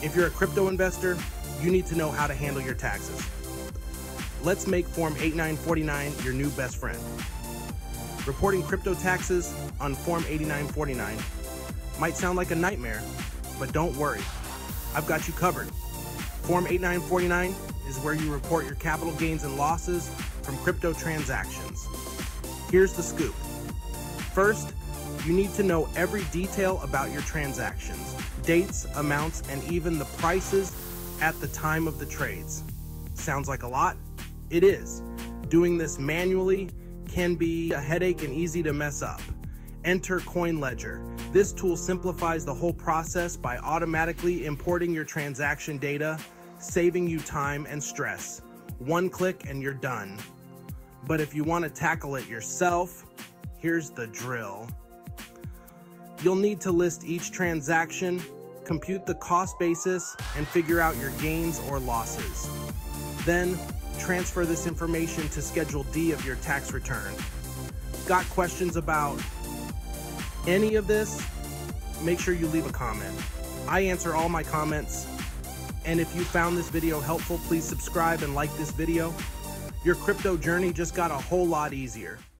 If you're a crypto investor, you need to know how to handle your taxes. Let's make Form 8949 your new best friend. Reporting crypto taxes on Form 8949 might sound like a nightmare, but don't worry. I've got you covered. Form 8949 is where you report your capital gains and losses from crypto transactions. Here's the scoop. First, you need to know every detail about your transactions, dates, amounts, and even the prices at the time of the trades. Sounds like a lot? It is. Doing this manually can be a headache and easy to mess up. Enter CoinLedger. This tool simplifies the whole process by automatically importing your transaction data saving you time and stress. One click and you're done. But if you want to tackle it yourself, here's the drill. You'll need to list each transaction, compute the cost basis, and figure out your gains or losses. Then, transfer this information to Schedule D of your tax return. Got questions about any of this? Make sure you leave a comment. I answer all my comments and if you found this video helpful, please subscribe and like this video. Your crypto journey just got a whole lot easier.